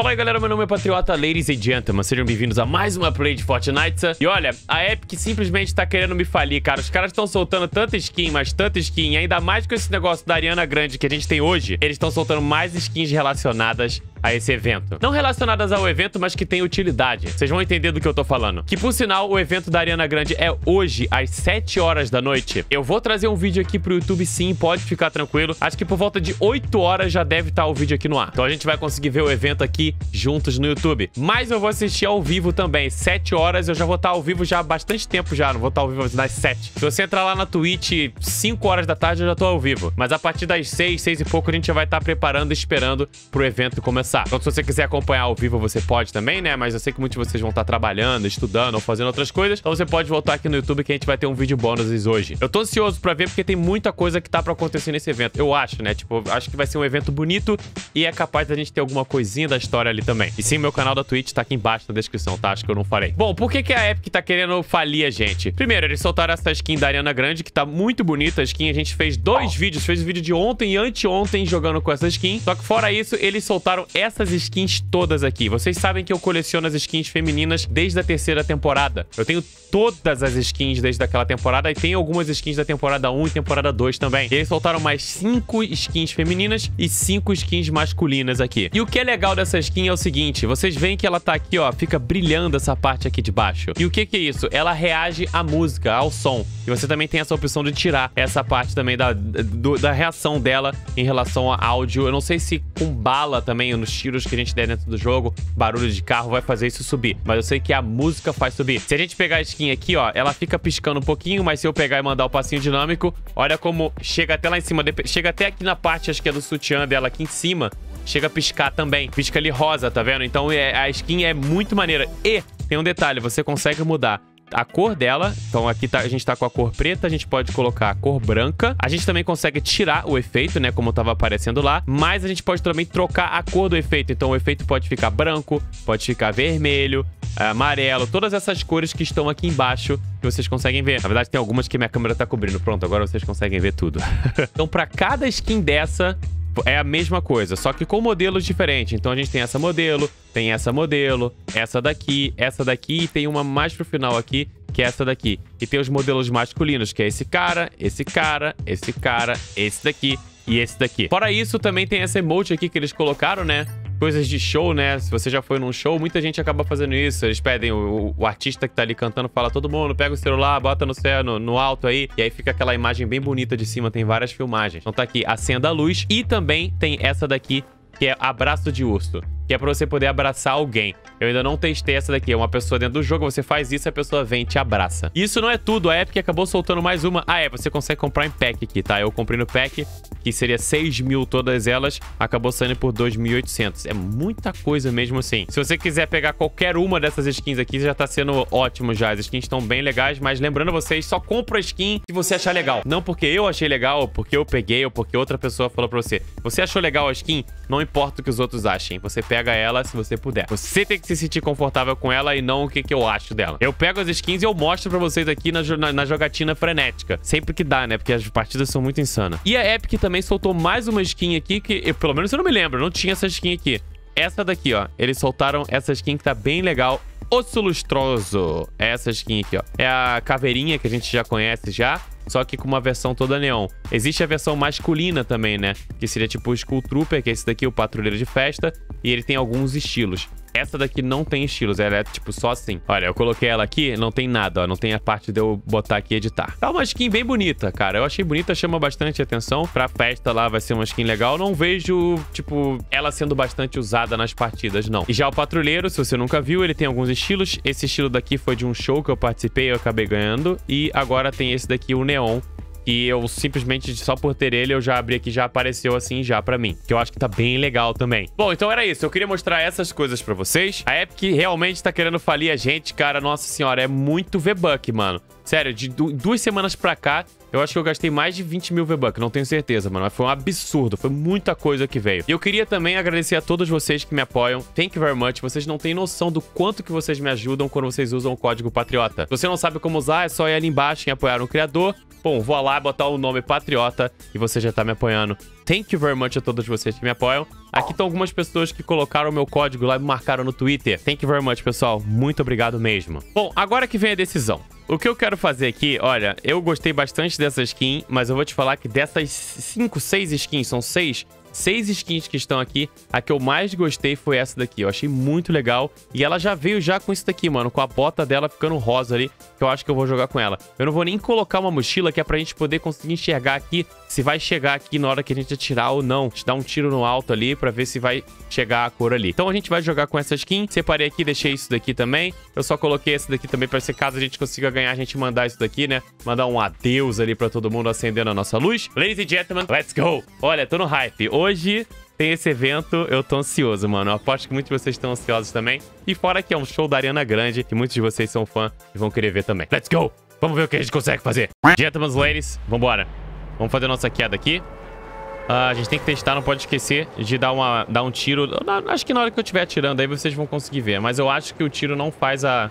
Fala aí galera, meu nome é Patriota, ladies and gentlemen, sejam bem-vindos a mais uma play de Fortnite. E olha, a Epic simplesmente tá querendo me falir, cara. Os caras estão soltando tanta skin, mas tanta skin, ainda mais com esse negócio da Ariana Grande que a gente tem hoje, eles estão soltando mais skins relacionadas a esse evento. Não relacionadas ao evento, mas que tem utilidade. Vocês vão entender do que eu tô falando. Que, por sinal, o evento da Ariana Grande é hoje, às 7 horas da noite. Eu vou trazer um vídeo aqui pro YouTube, sim, pode ficar tranquilo. Acho que por volta de 8 horas já deve estar o vídeo aqui no ar. Então a gente vai conseguir ver o evento aqui juntos no YouTube. Mas eu vou assistir ao vivo também. 7 horas eu já vou estar ao vivo já há bastante tempo já. Não vou estar ao vivo das 7. Se você entrar lá na Twitch 5 horas da tarde, eu já tô ao vivo. Mas a partir das 6, 6 e pouco, a gente já vai estar preparando e esperando pro evento começar Então, se você quiser acompanhar ao vivo, você pode também, né? Mas eu sei que muitos de vocês vão estar trabalhando, estudando ou fazendo outras coisas. Então, você pode voltar aqui no YouTube que a gente vai ter um vídeo bônus hoje. Eu tô ansioso pra ver porque tem muita coisa que tá pra acontecer nesse evento. Eu acho, né? Tipo, acho que vai ser um evento bonito e é capaz da gente ter alguma coisinha da história ali também. E sim, meu canal da Twitch tá aqui embaixo na descrição, tá? Acho que eu não falei. Bom, por que, que a Epic tá querendo falir a gente? Primeiro, eles soltaram essa skin da Ariana Grande, que tá muito bonita. A skin, a gente fez dois vídeos. Fez o vídeo de ontem e anteontem jogando com essa skin. Só que fora isso, eles soltaram essas skins todas aqui. Vocês sabem que eu coleciono as skins femininas desde a terceira temporada. Eu tenho todas as skins desde aquela temporada e tem algumas skins da temporada 1 e temporada 2 também. E eles soltaram mais 5 skins femininas e 5 skins masculinas aqui. E o que é legal dessa skin é o seguinte, vocês veem que ela tá aqui, ó, fica brilhando essa parte aqui de baixo. E o que que é isso? Ela reage à música, ao som. E você também tem essa opção de tirar essa parte também da, do, da reação dela em relação a áudio. Eu não sei se com bala também, nos tiros que a gente der dentro do jogo, barulho de carro vai fazer isso subir. Mas eu sei que a música faz subir. Se a gente pegar a skin aqui, ó, ela fica piscando um pouquinho, mas se eu pegar e mandar o passinho dinâmico, olha como chega até lá em cima. Chega até aqui na parte, acho que é do sutiã dela aqui em cima. Chega a piscar também. Pisca ali rosa, tá vendo? Então é, a skin é muito maneira. E tem um detalhe, você consegue mudar a cor dela. Então aqui tá, a gente tá com a cor preta, a gente pode colocar a cor branca. A gente também consegue tirar o efeito, né, como tava aparecendo lá. Mas a gente pode também trocar a cor do efeito. Então o efeito pode ficar branco, pode ficar vermelho, amarelo, todas essas cores que estão aqui embaixo que vocês conseguem ver. Na verdade, tem algumas que minha câmera tá cobrindo. Pronto, agora vocês conseguem ver tudo. então, para cada skin dessa, é a mesma coisa, só que com modelos diferentes. Então a gente tem essa modelo, tem essa modelo, essa daqui, essa daqui e tem uma mais pro final aqui, que é essa daqui. E tem os modelos masculinos, que é esse cara, esse cara, esse cara, esse daqui e esse daqui. Fora isso, também tem essa emote aqui que eles colocaram, né? Coisas de show, né? Se você já foi num show, muita gente acaba fazendo isso. Eles pedem o, o artista que tá ali cantando, fala todo mundo, pega o celular, bota no céu, no, no, alto aí. E aí fica aquela imagem bem bonita de cima, tem várias filmagens. Então tá aqui, acenda a luz. E também tem essa daqui, que é abraço de urso que é pra você poder abraçar alguém. Eu ainda não testei essa daqui. É uma pessoa dentro do jogo, você faz isso, a pessoa vem e te abraça. Isso não é tudo. A Epic acabou soltando mais uma. Ah, é, você consegue comprar em pack aqui, tá? Eu comprei no pack, que seria 6 mil todas elas, acabou saindo por 2.800. É muita coisa mesmo assim. Se você quiser pegar qualquer uma dessas skins aqui, já tá sendo ótimo já. As skins estão bem legais, mas lembrando vocês, só compra a skin se você achar legal. Não porque eu achei legal, ou porque eu peguei, ou porque outra pessoa falou pra você. Você achou legal a skin? Não importa o que os outros achem. Você pega pega ela se você puder. Você tem que se sentir confortável com ela e não o que, que eu acho dela. Eu pego as skins e eu mostro pra vocês aqui na, na, na jogatina frenética. Sempre que dá, né? Porque as partidas são muito insanas. E a Epic também soltou mais uma skin aqui que, eu, pelo menos eu não me lembro, não tinha essa skin aqui. Essa daqui, ó. Eles soltaram essa skin que tá bem legal. Osso lustroso. É essa skin aqui, ó. É a caveirinha que a gente já conhece já só que com uma versão toda neon. Existe a versão masculina também, né? Que seria tipo o Skull Trooper, que é esse daqui, o patrulheiro de festa, e ele tem alguns estilos. Essa daqui não tem estilos, ela é tipo só assim. Olha, eu coloquei ela aqui, não tem nada, ó. Não tem a parte de eu botar aqui e editar. Tá uma skin bem bonita, cara. Eu achei bonita, chama bastante atenção. Pra festa lá vai ser uma skin legal. Não vejo, tipo, ela sendo bastante usada nas partidas, não. E já o patrulheiro, se você nunca viu, ele tem alguns estilos. Esse estilo daqui foi de um show que eu participei, eu acabei ganhando. E agora tem esse daqui, o Neon, e eu simplesmente, só por ter ele, eu já abri aqui, já apareceu assim já pra mim. Que eu acho que tá bem legal também. Bom, então era isso. Eu queria mostrar essas coisas pra vocês. A Epic realmente tá querendo falir a gente, cara. Nossa senhora, é muito V-Buck, mano. Sério, de duas semanas pra cá, eu acho que eu gastei mais de 20 mil V-Bucks, não tenho certeza, mano. Mas foi um absurdo, foi muita coisa que veio. E eu queria também agradecer a todos vocês que me apoiam. Thank you very much. Vocês não têm noção do quanto que vocês me ajudam quando vocês usam o código Patriota. Se você não sabe como usar, é só ir ali embaixo em apoiar um criador. Bom, vou lá botar o nome Patriota e você já tá me apoiando Thank you very much a todos vocês que me apoiam. Aqui estão algumas pessoas que colocaram meu código lá e me marcaram no Twitter. Thank you very much, pessoal. Muito obrigado mesmo. Bom, agora que vem a decisão. O que eu quero fazer aqui, olha, eu gostei bastante dessa skin, mas eu vou te falar que dessas 5, 6 skins, são 6, seis skins que estão aqui, a que eu mais gostei foi essa daqui. Eu achei muito legal. E ela já veio já com isso daqui, mano. Com a bota dela ficando rosa ali, que eu acho que eu vou jogar com ela. Eu não vou nem colocar uma mochila, que é pra gente poder conseguir enxergar aqui se vai chegar aqui na hora que a gente atirar ou não. A gente dá um tiro no alto ali pra ver se vai chegar a cor ali. Então a gente vai jogar com essa skin. Separei aqui, deixei isso daqui também. Eu só coloquei esse daqui também pra ser caso a gente consiga ganhar, a gente mandar isso daqui, né? Mandar um adeus ali pra todo mundo acendendo a nossa luz. Ladies and gentlemen, let's go! Olha, tô no hype. Hoje tem esse evento, eu tô ansioso, mano. Eu aposto que muitos de vocês estão ansiosos também. E fora que é um show da Ariana Grande, que muitos de vocês são fã e vão querer ver também. Let's go! Vamos ver o que a gente consegue fazer. Gentlemen, ladies, vambora. Vamos fazer a nossa queda aqui. Uh, a gente tem que testar, não pode esquecer de dar, uma, dar um tiro. Acho que na hora que eu estiver atirando aí vocês vão conseguir ver. Mas eu acho que o tiro não faz a,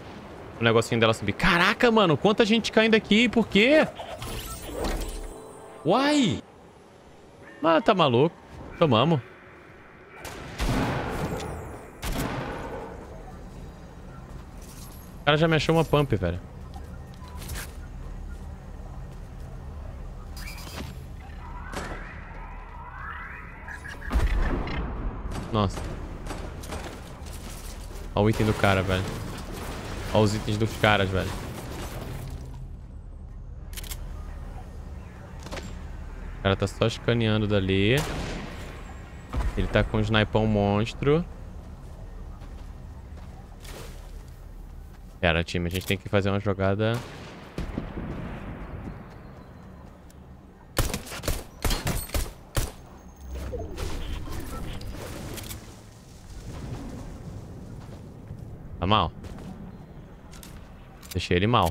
o negocinho dela subir. Caraca, mano, quanta gente caindo aqui. Por quê? Uai! Mas tá maluco. Tomamos. O cara já me achou uma pump, velho. Nossa. Olha o item do cara, velho. Olha os itens dos caras, velho. O cara tá só escaneando dali. Ele tá com um snipão monstro. Pera, time, a gente tem que fazer uma jogada... Tá mal. Deixei ele mal.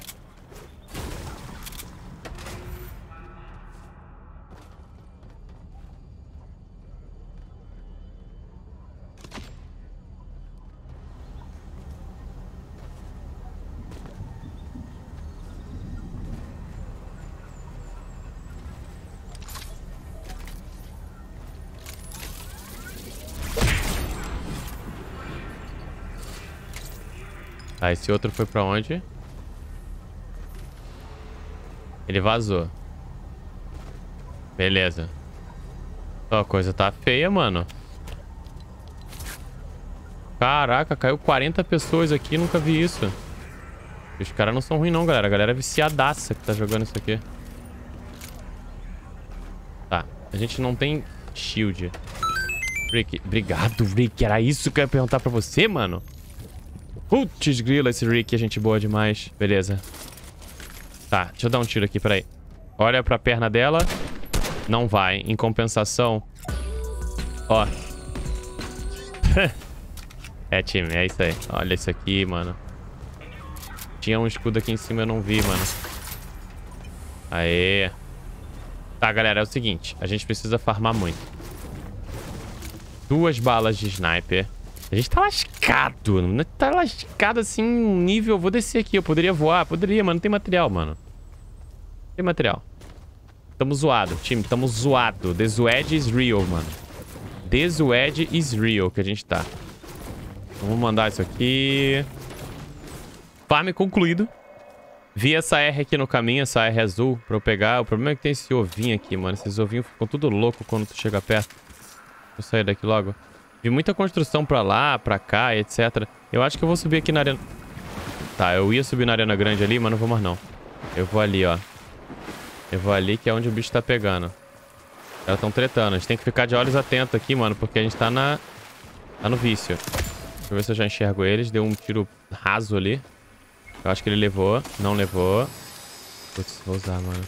Tá, esse outro foi pra onde? Ele vazou. Beleza. Ó, a coisa tá feia, mano. Caraca, caiu 40 pessoas aqui, nunca vi isso. Os caras não são ruins não, galera. A galera é viciadaça que tá jogando isso aqui. Tá, a gente não tem shield. Rick, obrigado, Rick. Era isso que eu ia perguntar pra você, mano. Putz, grila, esse Rick é gente boa demais. Beleza. Tá, deixa eu dar um tiro aqui, peraí. Olha pra perna dela. Não vai. Em compensação... Ó. é, time, é isso aí. Olha isso aqui, mano. Tinha um escudo aqui em cima, eu não vi, mano. Aê. Tá, galera, é o seguinte. A gente precisa farmar muito. Duas balas de sniper. A gente tá lascado. Tá lascado assim, um nível... Vou descer aqui, eu poderia voar. Poderia, mas não tem material, mano. Não tem material. Tamo zoado, time. Tamo zoado. The Zwed is real, mano. The Zwed is real que a gente tá. Vamos mandar isso aqui. Farm concluído. Vi essa R aqui no caminho, essa R azul, pra eu pegar. O problema é que tem esse ovinho aqui, mano. Esses ovinhos ficam tudo louco quando tu chega perto. Vou sair daqui logo. Vi muita construção pra lá, pra cá, etc. Eu acho que eu vou subir aqui na arena... Tá, eu ia subir na arena grande ali, mas não vou mais não. Eu vou ali, ó. Eu vou ali, que é onde o bicho tá pegando. Elas estão tretando. A gente tem que ficar de olhos atentos aqui, mano, porque a gente tá na... Tá no vício. Deixa eu ver se eu já enxergo eles. Deu um tiro raso ali. Eu acho que ele levou. Não levou. Putz, vou usar, mano.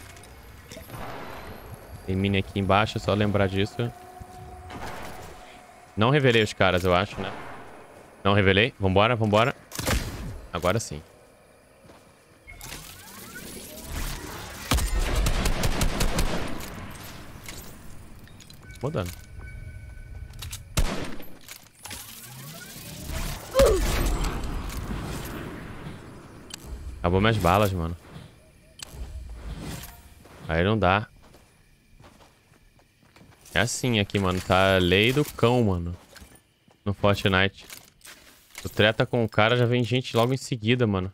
Tem mini aqui embaixo, é só lembrar disso. Não revelei os caras, eu acho, né? Não revelei. Vambora, vambora. Agora sim. Mudando. Acabou minhas balas, mano. Aí não dá. É assim aqui, mano. Tá lei do cão, mano. No Fortnite. Tu treta com o cara, já vem gente logo em seguida, mano.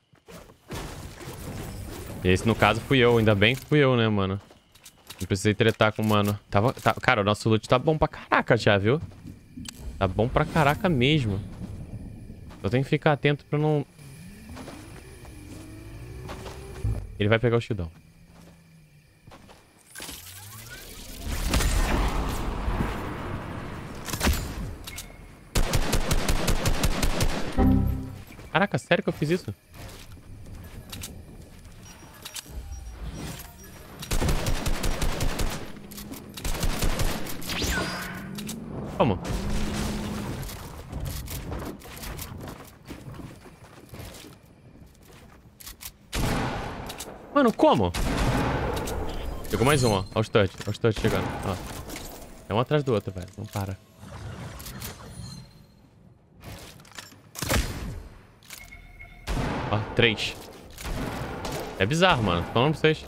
Esse, no caso, fui eu. Ainda bem que fui eu, né, mano? Não precisei tretar com o mano. Tava, tá, cara, o nosso loot tá bom pra caraca já, viu? Tá bom pra caraca mesmo. Eu tenho que ficar atento pra não... Ele vai pegar o shieldão. Caraca, sério que eu fiz isso? Como? Mano, como? Chegou mais um, ó. Olha os touch. Olha chegando. Ó. É um atrás do outro, velho. Não para. Ó, três. É bizarro, mano. Tô falando pra vocês.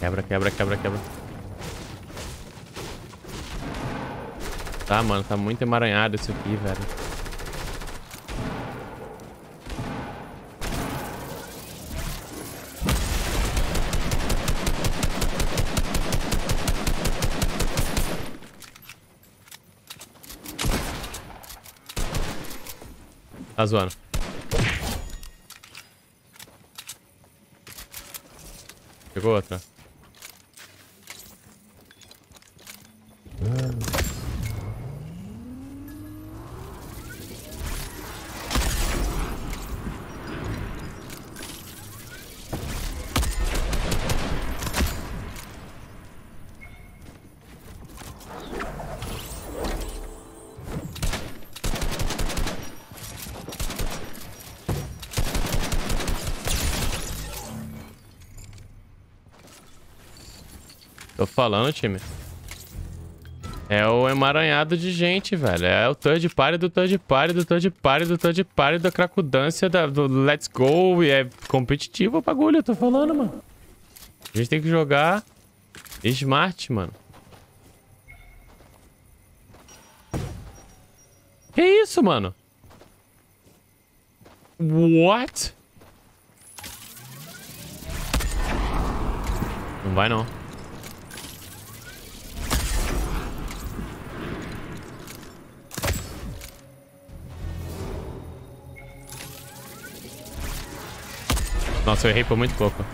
Quebra, quebra, quebra, quebra. Tá, mano, tá muito emaranhado isso aqui, velho. Tá zoando. Pegou outra. Tô falando, time. É o emaranhado de gente, velho. É o third party do third party do third party do third party da cracudância da, do Let's Go. E é competitivo o bagulho, eu tô falando, mano. A gente tem que jogar smart, mano. Que isso, mano? What? Não vai, não. Nossa, eu errei por muito pouco.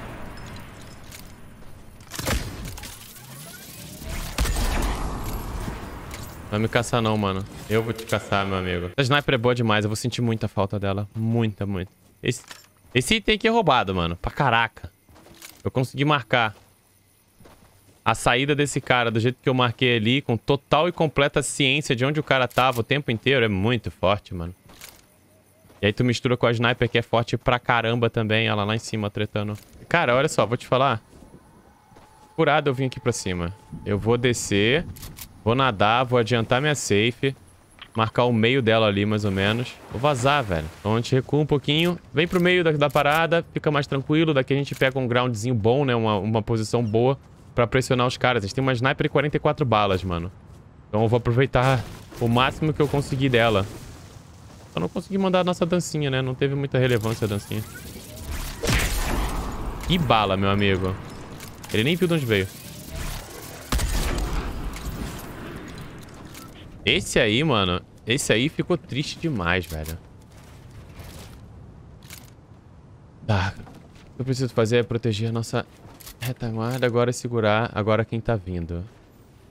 Vai me caçar não, mano. Eu vou te caçar, meu amigo. A sniper é boa demais. Eu vou sentir muita falta dela. Muita, muita. Esse, esse item aqui é roubado, mano. Pra caraca. Eu consegui marcar a saída desse cara do jeito que eu marquei ali, com total e completa ciência de onde o cara tava o tempo inteiro. É muito forte, mano. E aí tu mistura com a sniper que é forte pra caramba também. Ela lá em cima tretando. Cara, olha só, vou te falar. Curado eu vim aqui pra cima. Eu vou descer. Vou nadar, vou adiantar minha safe. Marcar o meio dela ali, mais ou menos. Vou vazar, velho. Então a gente recua um pouquinho. Vem pro meio da, da parada. Fica mais tranquilo. Daqui a gente pega um groundzinho bom, né? Uma, uma posição boa pra pressionar os caras. A gente tem uma sniper e 44 balas, mano. Então eu vou aproveitar o máximo que eu conseguir dela. Só não consegui mandar a nossa dancinha, né? Não teve muita relevância a dancinha. Que bala, meu amigo. Ele nem viu de onde veio. Esse aí, mano. Esse aí ficou triste demais, velho. Tá. O que eu preciso fazer é proteger a nossa retaguarda. Agora é segurar agora quem tá vindo.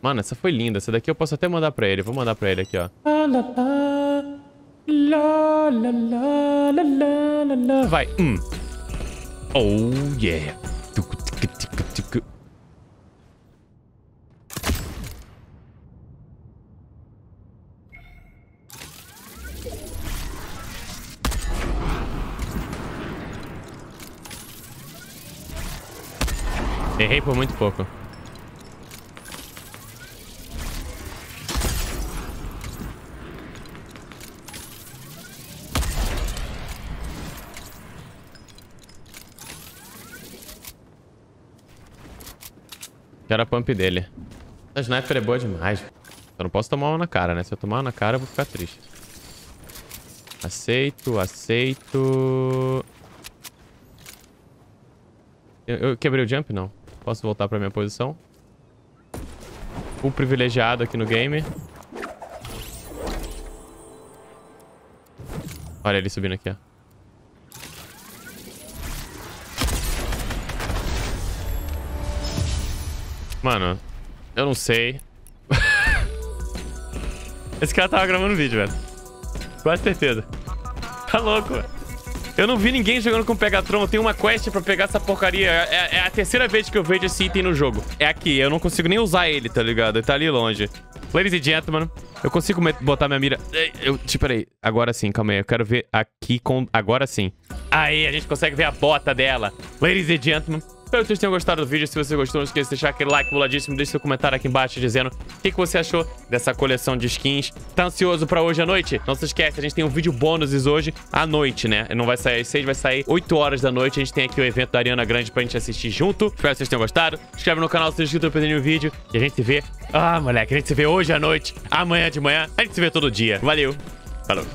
Mano, essa foi linda. Essa daqui eu posso até mandar pra ele. Vou mandar pra ele aqui, ó. Lá, lá, lá, lá, lá, lá, lá. Vai. Hum. Oh, yeah. Errei por muito pouco. Quero a pump dele. A sniper é boa demais. Eu não posso tomar uma na cara, né? Se eu tomar uma na cara, eu vou ficar triste. Aceito, aceito... Eu, eu quebrei o jump? Não. Posso voltar pra minha posição? Full privilegiado aqui no game. Olha ele subindo aqui, ó. Mano, eu não sei. Esse cara tava gravando vídeo, velho. Quase certeza. Tá louco, velho. Eu não vi ninguém jogando com Pegatron. Tenho uma quest pra pegar essa porcaria. É, é, a terceira vez que eu vejo esse item no jogo. É aqui. Eu não consigo nem usar ele, tá ligado? Ele tá ali longe. Ladies and gentlemen, eu consigo botar minha mira... Eu, tipo, peraí. Agora sim, calma aí. Eu quero ver aqui com... Agora sim. Aí, a gente consegue ver a bota dela. Ladies and gentlemen, Espero que vocês tenham gostado do vídeo. Se você gostou, não esqueça de deixar aquele like boladíssimo. Deixe seu comentário aqui embaixo dizendo o que, você achou dessa coleção de skins. Tá ansioso pra hoje à noite? Não se esquece, a gente tem um vídeo bônus hoje à noite, né? Não vai sair às 6, vai sair 8 horas da noite. A gente tem aqui o evento da Ariana Grande pra gente assistir junto. Espero que vocês tenham gostado. Se inscreve no canal se inscrito pra perder nenhum vídeo. E a gente se vê... Ah, moleque, a gente se vê hoje à noite, amanhã de manhã. A gente se vê todo dia. Valeu. Falou.